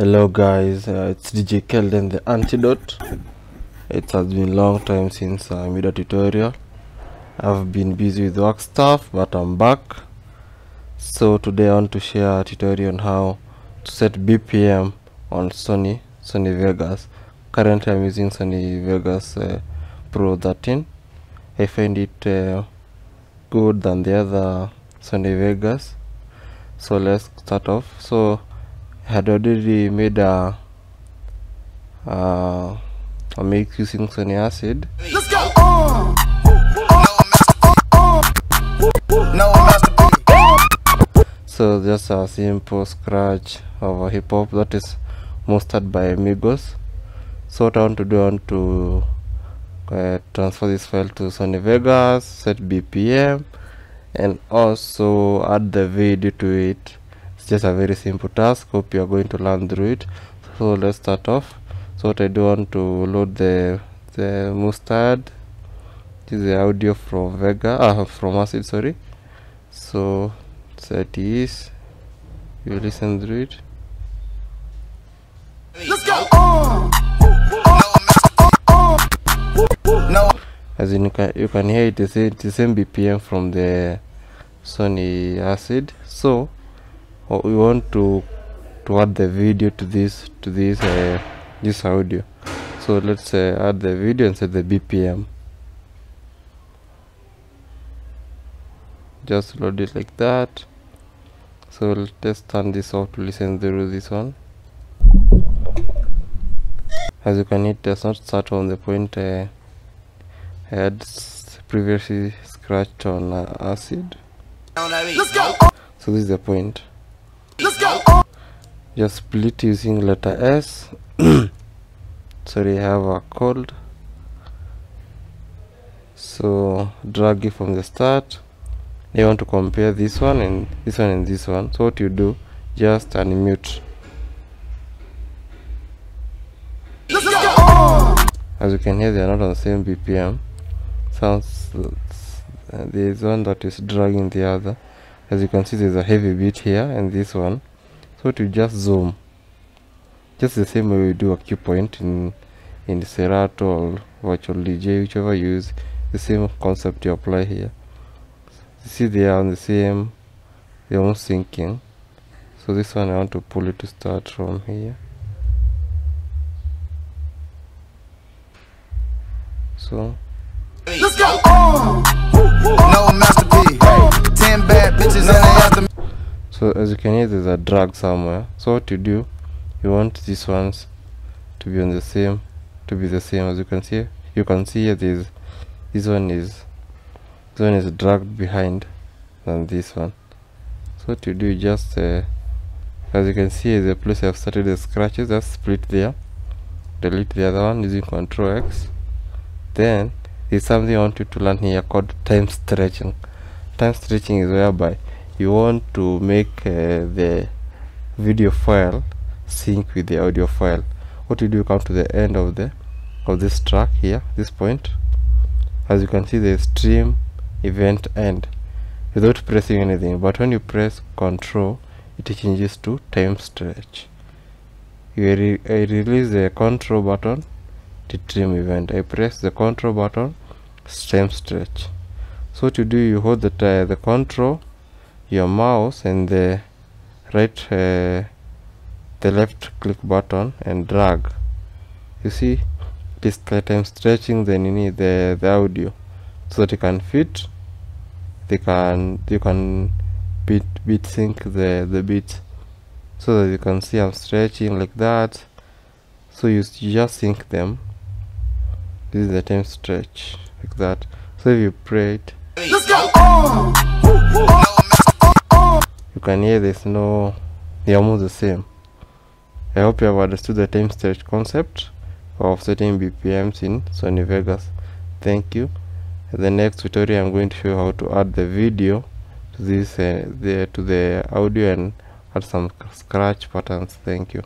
Hello guys, uh, it's DJ Kelden the Antidote. It has been long time since I made a tutorial. I've been busy with work stuff, but I'm back. So today I want to share a tutorial on how to set BPM on Sony Sony Vegas. Currently I'm using Sony Vegas uh, Pro 13. I find it uh, good than the other Sony Vegas. So let's start off. So had already made a uh, a mix using Sony Acid. Let's go. Uh, uh, uh. So just a simple scratch of a hip hop that is mastered by Migos. So what I want to do, I want to uh, transfer this file to Sony Vegas, set BPM, and also add the video to it. Just a very simple task. Hope you are going to learn through it. So let's start off. So what I do want to load the the mustard. This is the audio from Vega, uh, from Acid, sorry. So set is you listen through it. Let's go. Uh, uh, uh, no. as in you can, you can hear it the same, the same bpm from the sony acid so uh, we want to to add the video to this to this uh, this audio. So let's uh, add the video and set the bpm just load it like that. So let's turn this off to listen through this one. As you can see, it does not start on the point uh, had previously scratched on uh, acid. Let's go. so this is the point. Let's go. Just split using letter S. Sorry I have a cold so drag it from the start. You want to compare this one and this one and this one. So what you do just unmute. As you can hear they are not on the same bpm sounds uh, there is one that is dragging the other. As you can see there's a heavy beat here and this one so to just zoom just the same way we do a cue point in in serato or virtual dj whichever you use the same concept you apply here you see they are on the same they're almost syncing so this one i want to pull it to start from here so Let's go. Uh, no masterpiece. Ten bad bitches and they after me. So as you can hear there's a drag somewhere. So what you do you want these ones to be on the same to be the same. As you can see you can see here there's this one is this one is dragged behind than this one. So what you do just uh, as you can see the place I've started the scratches. Just split there delete the other one using control X. Then there's something I want you to learn here called time stretching. Time stretching is whereby you want to make uh, the video file sync with the audio file what you do you come to the end of the of this track here this point. As you can see the trim event end. Without pressing anything but when you press control it changes to time stretch. You re I release the control button to trim event. I press the control button time stretch. So you do you hold the uh, the control your mouse and the right uh, the left click button and drag. You see this time stretching then you need the the audio so that you can fit they can you can beat beat sync the the beat so that you can see I'm stretching like that. So you, you just sync them. This is the time stretch like that. So if you play it. Let's go. Uh, you can hear there's no they're almost the same. I hope you have understood the time stretch concept of setting bpms in sony vegas. Thank you. In the next tutorial i'm going to show you how to add the video to this uh, the to the audio and add some scratch patterns thank you